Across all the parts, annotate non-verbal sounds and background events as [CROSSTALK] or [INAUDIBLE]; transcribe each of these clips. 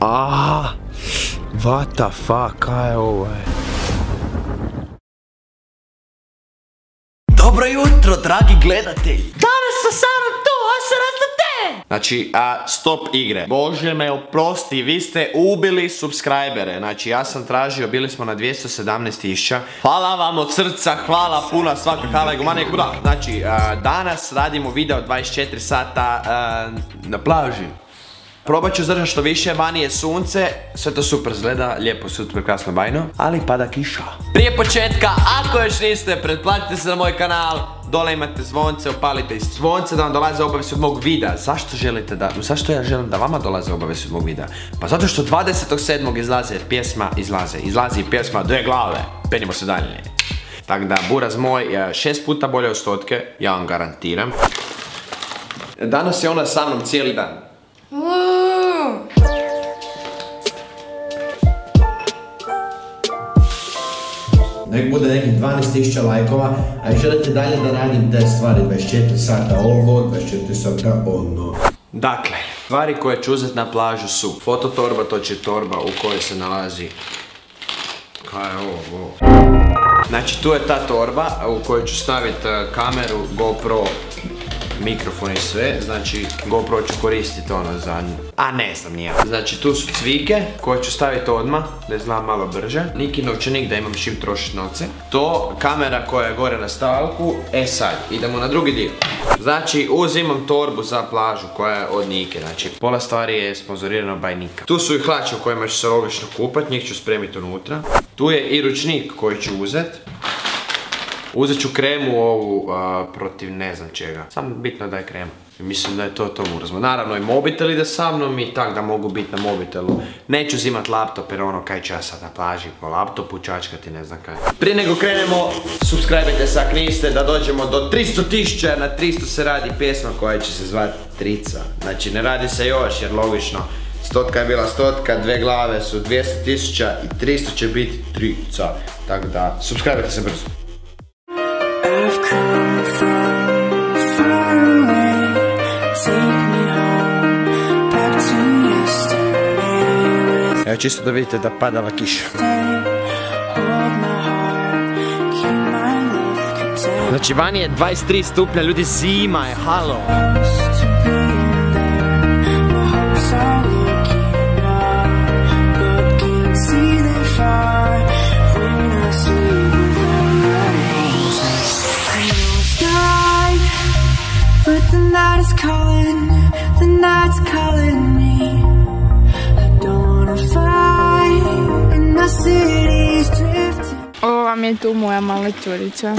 Ah, what the fuck, kaj je ovo? je? Dobro jutro, dragi gledatelji. Danas sam samo Znači, a, stop igre. Bože me oprosti, vi ste ubili subscribere. Znači, ja sam tražio, bili smo na 217 tisuća. Hvala vam od srca, hvala puno, svaka hvala i gumane kuda. Znači, danas radimo video 24 sata na plaži. Probat ću zdržati što više, vani je sunce, sve to super izgleda, lijepo, super, krasno, bajno, ali pada kiša. Prije početka, ako još niste, pretplatite se na moj kanal, dole imate zvonce, opalite i zvonce da vam dolaze obavijesti od mog videa. Zašto želite da, zašto ja želim da vama dolaze obavijesti od mog videa? Pa zato što 27. izlaze pjesma, izlaze, izlazi pjesma Dve glave, penimo se dalje. Tako da, buraz moj, je šest puta bolje od stotke, ja vam garantiram. Danas je ona sa mnom cijeli dan. Nek bude nekih 12.000 lajkova, a želite dalje da radim te stvari 24 sata ovo, 24 sata ono. Dakle, stvari koje ću uzeti na plažu su fototorba, to će torba u kojoj se nalazi... Kaj je ovo? Znači, tu je ta torba u kojoj ću staviti eh, kameru, GoPro, mikrofon i sve, znači GoPro ću koristiti ono za... A ne znam nije. Znači tu su cvike koje ću staviti odmah, da znam malo brže. Niki novčanik da imam šim trošiti novce. To, kamera koja je gore na stavku. E sad, idemo na drugi dio. Znači uzimam torbu za plažu koja je od Nike, znači pola stvari je sponzorirano by Nika. Tu su i hlače u kojima ću se logično kupat, njih ću spremiti unutra. Tu je i ručnik koji ću uzet. Uzet ću kremu ovu protiv ne znam čega. Samo bitno da je krema. Mislim da je to to urazmo. Naravno i mobitel ide sa mnom i tak da mogu biti na mobitelu. Neću zimat laptop jer ono kaj ću ja sad na plaži po laptopu čačkati ne znam kaj. Prije nego krenemo, subscribe se ako niste da dođemo do 300 tisuća. Na 300 se radi pjesma koja će se zvati Trica. Znači ne radi se još jer logično Stotka je bila stotka, dve glave su 200 tisuća i 300 će biti trica. Tako da, subscribe se brzo. Čisto da vidite da padala kiša. Znači vani je 23 stupnja, ljudi zima je, halo. Je tu moja mala čurica.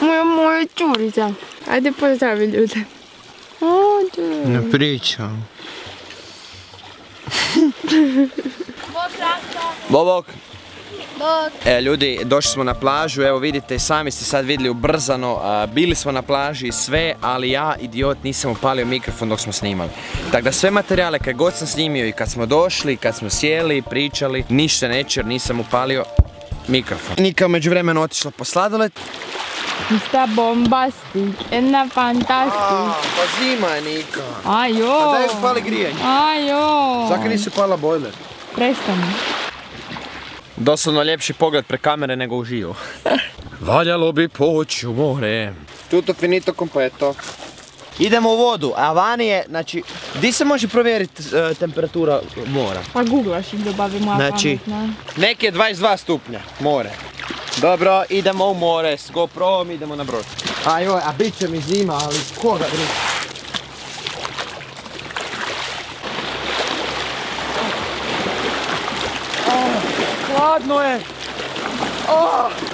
Moja moja čurica. Ajde pozdravi ljude. Ode. Ne pričam. Bobok. E, ljudi, došli smo na plažu, evo vidite, sami ste sad vidjeli ubrzano, a, bili smo na plaži i sve, ali ja, idiot, nisam upalio mikrofon dok smo snimali. Tako da sve materijale kad god sam snimio i kad smo došli, kad smo sjeli, pričali, ništa neće jer nisam upalio mikrofon. Nika među vremenu otišla po sladoled. Sta bombastic, jedna fantastic. pa zima je Nika. Ajo. upali grijanje. Ajo. nisi upala bojler? Prestani. Doslovno ljepši pogled pre kamere nego uživo. [LAUGHS] Valjalo bi poći u more. Tutto finito completo. Idemo u vodu, a vani je, znači, di se može provjeriti e, temperatura mora? Pa googlaš i dobavi moja Znači, pametna. nek je 22 stupnja, more. Dobro, idemo u more s GoPro-om, idemo na brod. A joj, a bit će mi zima, ali koga briga? Hladno je! Sad?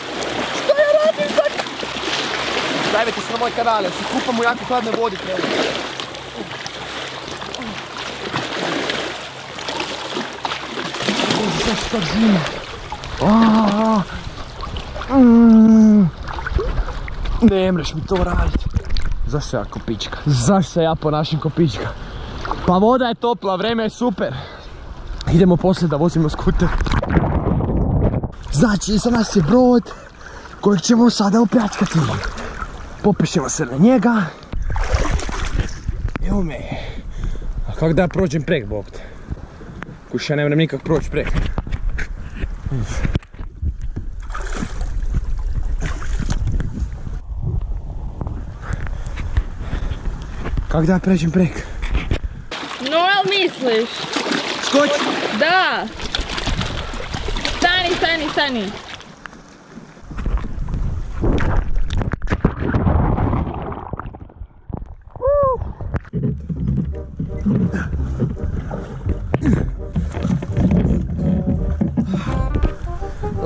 Dajte se na moj kanal, ja se kupam u jako hladnoj vodi trenutno. Bože, šta zima? Ne mreš mi to raditi. Zašto ja kopička? Zašto ja ponašam kopička? Pa voda je topla, vreme je super. Idemo poslije da vozimo skuter. Znači, iza nas je brod kojeg ćemo sada opljačkati. Popišemo se na njega. Evo me. kako da ja prođem prek, bog te. Kuš, ja ne moram nikak proći prek. Kako da ja pređem prek? No, jel misliš? Skoči! Da! Stani, stani, stani.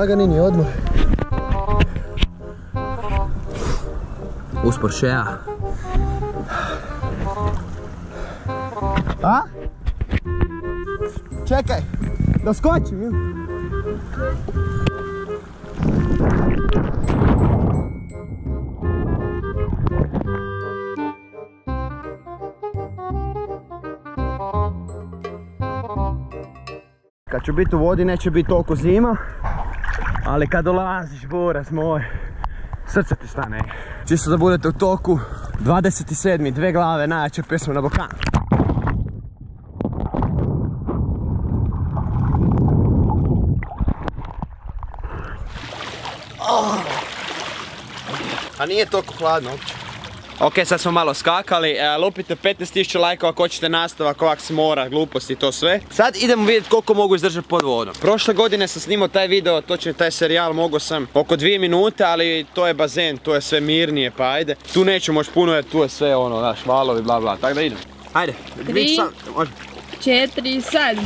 Laganini odmor. Uspor šeja. A? Čekaj, da skočim? Kad ću biti u vodi neće biti toliko zima, ali kad dolaziš, buraz moj, srce ti stane. Čisto da budete u toku, 27. dve glave, najjača pjesma na Balkanu. A nije toliko hladno uopće. Ok, sad smo malo skakali, e, lupite 15.000 lajkova ako hoćete nastavak ovak s mora, gluposti i to sve. Sad idemo vidjeti koliko mogu izdržati pod vodom. Prošle godine sam snimao taj video, točno taj serijal, mogao sam oko dvije minute, ali to je bazen, to je sve mirnije, pa ajde. Tu neću moći puno jer tu je sve ono, znaš, valovi, bla bla, tako da idemo. Ajde, vidi sam, može. Četiri, sad.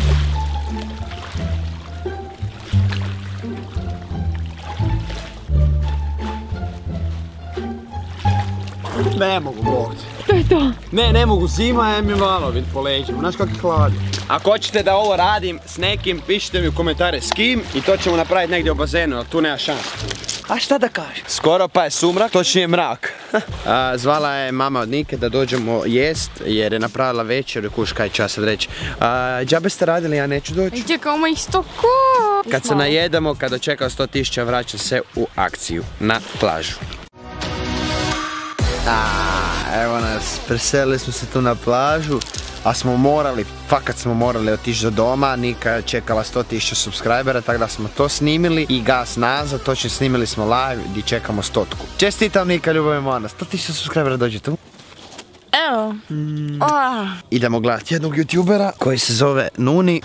Ne mogu, bog. To je to. Ne, ne mogu, zima je mi valovi po leđima, znaš kak je hladno. Ako hoćete da ovo radim s nekim, pišite mi u komentare s kim i to ćemo napraviti negdje u bazenu, ali tu nema šanse. A šta da kažem? Skoro pa je sumrak, točnije mrak. [LAUGHS] A, zvala je mama od Nike da dođemo jest jer je napravila večer, kuš kaj ću ja sad reći. A, Džabe ste radili, ja neću doći. Čekamo isto ko. Kad se najedemo, kada čeka 100.000 vraćam se u akciju na plažu. A, evo nas, preselili smo se tu na plažu, a smo morali, fakat smo morali otići do doma, Nika je čekala 100.000 subscribera, tako da smo to snimili i gas nazad, točno snimili smo live gdje čekamo stotku. Čestitam Nika, ljubav moja, 100.000 subscribera dođe tu. Evo. Ah. Idemo gledati jednog youtubera koji se zove Nuni.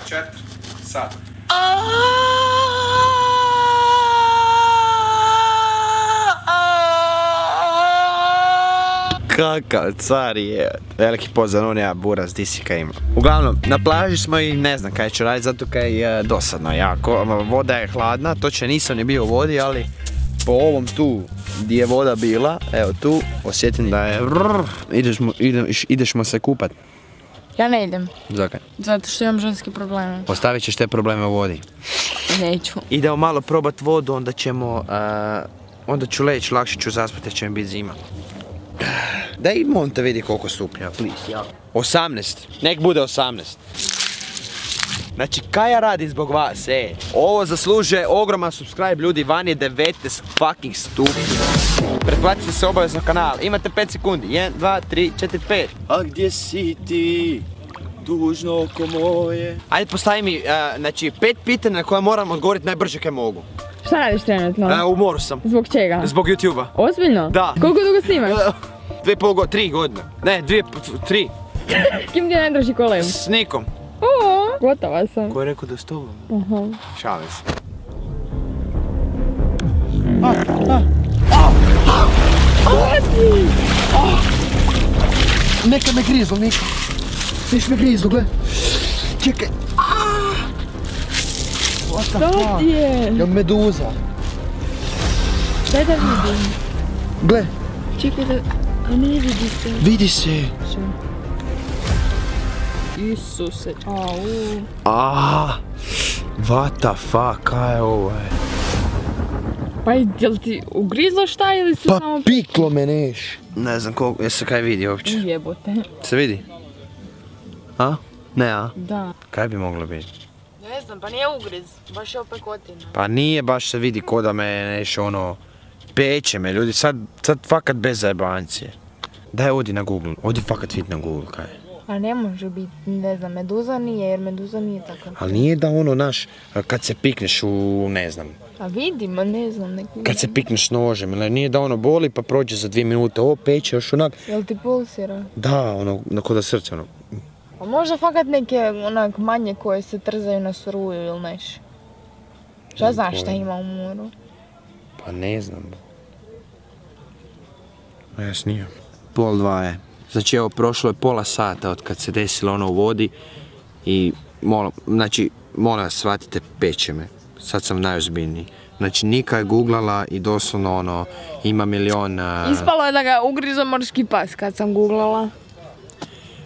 Kakav car je. Veliki pozdrav Nunija, buraz, di si kaj ima. Uglavnom, na plaži smo i ne znam kaj ću raditi, zato kaj je dosadno jako. Voda je hladna, točno nisam ni bio u vodi, ali po ovom tu gdje je voda bila, evo tu, osjetim da je vrr, ideš, mu- ideš, ideš se kupat. Ja ne idem, Zakaj? zato što imam ženske probleme. Ostavit ćeš te probleme u vodi. Neću. Idemo malo probat vodu, onda ćemo, a, onda ću leći, lakše ću zaspati će mi biti zima. Da i Monte vidi koliko stupnja, please, ja. 18, nek bude 18. Znači, kaj ja radim zbog vas, e? Ovo zaslužuje ogroman subscribe, ljudi, van je 19 fucking stupnja. Pretplatite se obavezno kanal, imate 5 sekundi, 1, 2, 3, 4, 5. A gdje si ti? Dužno oko moje. Ajde postavi mi, a, znači, pet pitanja na koja moram odgovoriti najbrže kaj mogu. Šta radiš trenutno? A, u moru sam. Zbog čega? Zbog YouTube-a. Ozbiljno? Da. Koliko dugo snimaš? [LAUGHS] Dvije pol godine, tri godine. Ne, dvije, tri. Kim ti je najdraži kolem? S nikom. O, gotova sam. Ko je rekao da s tobom? Aha. Šalim se. Neka me grizlo, neka. Viš me grizlo, gle. Čekaj. What the Što fuck? ti je? Jel meduza? Daj da vidim. Gle, Čekaj da... A ne vidi se. vidi se. Isuse. Au. A, what the fuck, kaj je ovo? je? Pa jel ti ugrizlo šta ili su Pa samo... piklo me neš. Ne znam koliko, jesi se kaj vidi uopće? Jebote. Se vidi? A? Ne, a? Da. Kaj bi moglo biti? Ne znam, pa nije ugriz. Baš je opekotina. Pa nije baš se vidi ko da me neš ono... Peče me ljudi, sad, sad fakat bez zajebancije. Daj odi na Google, odi fakat vidi na Google kaj je. A ne može biti, ne znam, meduza nije, jer meduza nije takav. Ali nije da ono naš, kad se pikneš u, ne znam, A vidimo, ne znam, neki... kad se pikneš nožem, ili nije da ono boli pa prođe za dvije minute, o peče još onak, Jel ti pulsira? da, ono, na kod da srce, ono, A možda fakat neke onak manje koje se trzaju na struju ili neš. Šta znaš šta ima u moru? Pa ne znam. Jasnije. Pol dva je. Znači evo, prošlo je pola sata od kad se desilo ono u vodi i molim, znači, molim vas, shvatite, peče me. Sad sam najozbiljniji. Znači, Nika je googlala i doslovno ono, ima milion... a, Ispalo je da ga ugrizo morski pas kad sam googlala.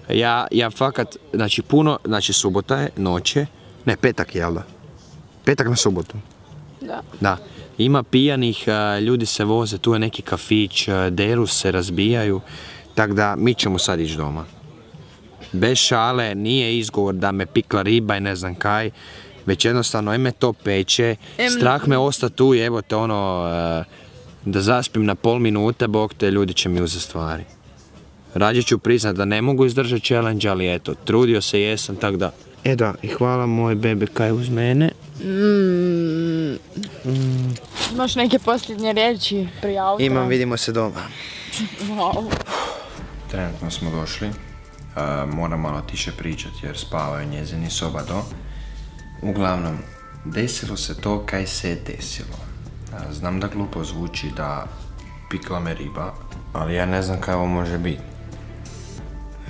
Ja, ja fakat, znači puno, znači subota je, noće, ne, petak je, jel da? Petak na subotu. Da. Da. Ima pijanih, ljudi se voze, tu je neki kafić, deru se, razbijaju, tako da mi ćemo sad ići doma. Bez šale, nije izgovor da me pikla riba i ne znam kaj, već jednostavno, em me to peče, Em- strah me osta tu i evo te ono, da zaspim na pol minute, bog te, ljudi će mi uzeti stvari. Rađe ću priznat da ne mogu izdržati challenge, ali eto, trudio se jesam, tako da... E da, i hvala moj bebe kaj uz mene. Imaš neke posljednje riječi prije auta? Imam, vidimo se doma. Wow. Trenutno smo došli. Uh, moram malo tiše pričati jer spavaju njezini soba do. Uglavnom, desilo se to kaj se je desilo. Uh, znam da glupo zvuči da pikla me riba, ali ja ne znam kaj ovo može biti.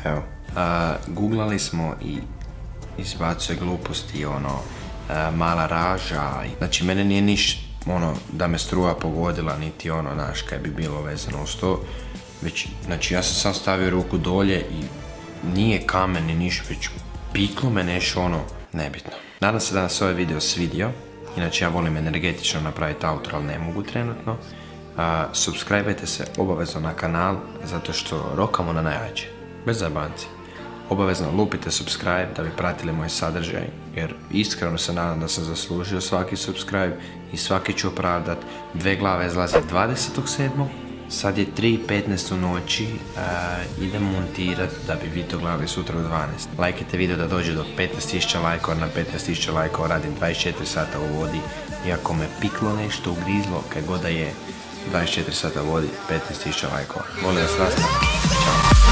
Evo. Uh, googlali smo i izbacuje gluposti, ono, mala raža. Znači, mene nije niš, ono, da me struja pogodila, niti ono, znaš, kaj bi bilo vezano uz to. Već, znači, ja sam sam stavio ruku dolje i nije kamen ni niš, već piklo me nešto, ono, nebitno. Nadam se da vam se ovaj video svidio. Inače, ja volim energetično napraviti outro, ali ne mogu trenutno. Uh, subscribeajte se obavezno na kanal, zato što rokamo na najjače. Bez zabanci. Obavezno lupite subscribe da bi pratili moj sadržaj, jer iskreno se nadam da sam zaslužio svaki subscribe i svaki ću opravdat. Dve glave izlaze 27. Sad je 3.15 u noći, idem montirat da bi vi to gledali sutra u 12. Lajkajte video da dođe do 15.000 lajkova, na 15.000 lajkova radim 24 sata u vodi. Iako me piklo nešto, ugrizlo, kaj god da je, 24 sata vodi, 15.000 lajkova. Molim vas, nastavite. Ćao.